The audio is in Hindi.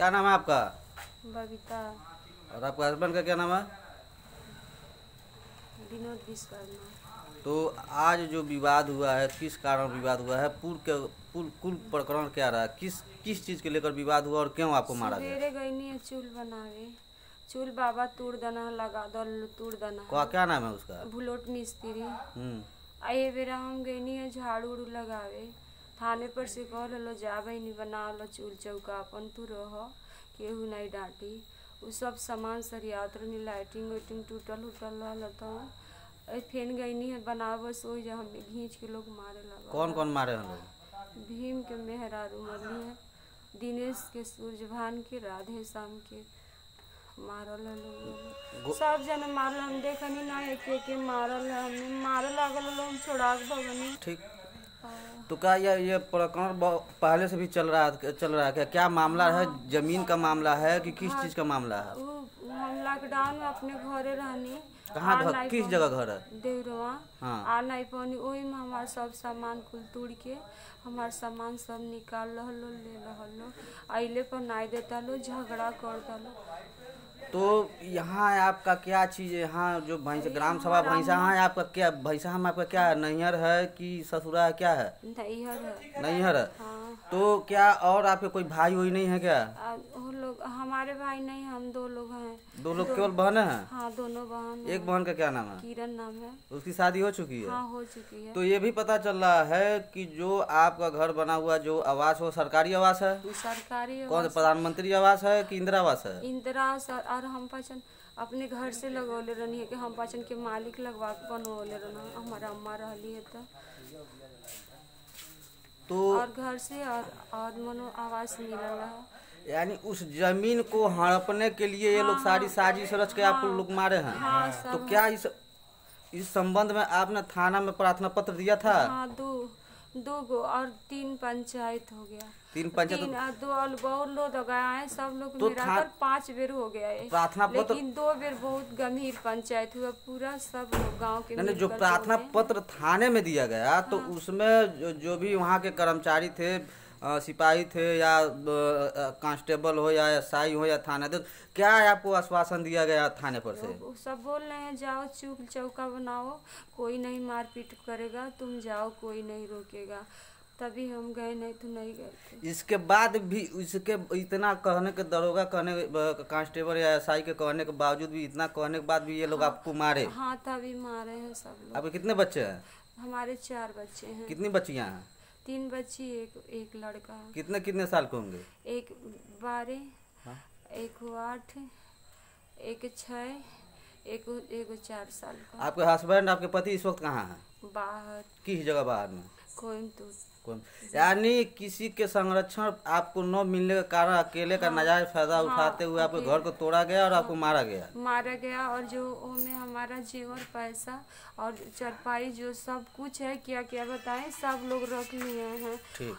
क्या नाम है आपका? बबीता। और आपके हस्बैंड का क्या नाम है? विनोद विश्वकर्मा। तो आज जो विवाद हुआ है किस कारण विवाद हुआ है पूर्व के पूर्व कुल प्रकरण क्या रहा? किस किस चीज़ के लेकर विवाद हुआ और क्यों आपको मारा गया? सवेरे गईनी है चूल बनावे। चूल बाबा तूड़ देना लगा दल तूड़ देना। क्या क्या नाम है उसका? भुलोट मिस्त्री। हम्म। आ बेरा हम गईनी है झाड़ू उड़ू लगावे। थाने पर से कह लो जा नहीं बना लो चूल चौका अपन तू रह केहू नहीं डांटी। उ सब सामान सरियात रही लाइटिंग वाइटिंग टूटल उटल रहल तो फेन गईनी है बनावे बस वही जा हमें घींच के लोग मारे लगा। कौन कौन मारे हैं लोग भीम के मेहरारू मरली है दिनेश के सूर्य भान के राधे श्याम के मारल लोग। सब जन मारल हम देखनी ना एक एक के मारल हमने मारे लागल लोग छोड़ा भगनी ठीक। तो क्या ये ये प्रकरण पहले से भी चल रहा है चल रहा है क्या? क्या मामला है? ज़मीन का मामला है कि किस चीज़ का मामला है? हम लॉकडाउन में अपने घरे रहनी। कहाँ घर किस जगह घर है? देवरवा। हाँ। आ नहीं पानी वही में हमार सब सामान कुल तोड़ के हमार सामान सब निकाल रहलो ले रहलो। अइले पर नहीं देता लो झगड़ा कर दलो। तो यहाँ आपका क्या चीज़ है? यहाँ जो भैंस ग्राम सभा भैंसा है आपका क्या भैंसा हम आपका क्या है नैहर है कि ससुरा है क्या है? नैहर है। नैहर है। हाँ। तो क्या और आपके कोई भाई वही नहीं है क्या? वो लोग हमारे भाई नहीं हम दो लोग हैं। दो लोग केवल बहने हैं? हाँ दोनों बहन एक बहन का क्या नाम है? किरण नाम है। उसकी शादी हो चुकी है? हाँ हो चुकी है। तो ये भी पता चल रहा है कि जो आपका घर बना हुआ जो आवास वो सरकारी आवास है? सरकारी कौन प्रधानमंत्री आवास है कि इंदिरा आवास है? इंदिरा और हम पाचन अपने घर से लगौले रहनी है कि हम पाचन के मालिक लगवा के बनवले रहना। हमारा अम्मा रहली है तो। तो और घर से और और मनो आवास मिल रहा। है यानी उस ज़मीन को हड़पने के लिए ये लोग सारी साजिश रच के आप लोग मारे हैं? हाँ तो क्या इस इस संबंध में आपने थाना में प्रार्थना पत्र दिया था? हाँ दो गो और तीन पंचायत हो गया। तीन पंचायत तीन और दो और बहुत लोग लगाया है सब लोग तो मिलाकर था- पाँच बेर हो गया है। प्रार्थना पत्र लेकिन दो बेर बहुत गंभीर पंचायत हुआ पूरा सब लोग गाँव के नहीं जो प्रार्थना पत्र थाने में दिया गया तो उसमें जो, जो भी वहाँ के कर्मचारी थे सिपाही थे या कांस्टेबल हो या एसआई हो या थानेदार क्या आपको आश्वासन दिया गया थाने पर से? सब बोल रहे हैं जाओ चूक चौका बनाओ कोई नहीं मारपीट करेगा तुम जाओ कोई नहीं रोकेगा। तभी हम गए नहीं तो नहीं गए इसके बाद भी इसके इतना कहने के दरोगा कहने कांस्टेबल या एसआई के कहने के बावजूद भी इतना कहने के बाद भी ये लोग आपको मारे? हाँ तभी मारे हैं सब लोग। आपके कितने बच्चे हैं? हमारे चार बच्चे हैं। कितनी बच्चियाँ हैं? तीन बच्ची एक एक लड़का। कितने कितने साल के होंगे? एक बारह हाँ। एक आठ एक छः एक एक चार साल का। आपके हस्बैंड आपके पति इस वक्त कहाँ है? बाहर। किस जगह बाहर में? यानी किसी के संरक्षण आपको न मिलने के कारण अकेले का नजायज फ़ायदा उठाते हुए आपके घर को तोड़ा गया और आपको मारा गया। मारा गया और जो में हमारा जीवन पैसा और चरपाई जो सब कुछ है क्या क्या बताएँ सब लोग रख लिए हैं। ठीक।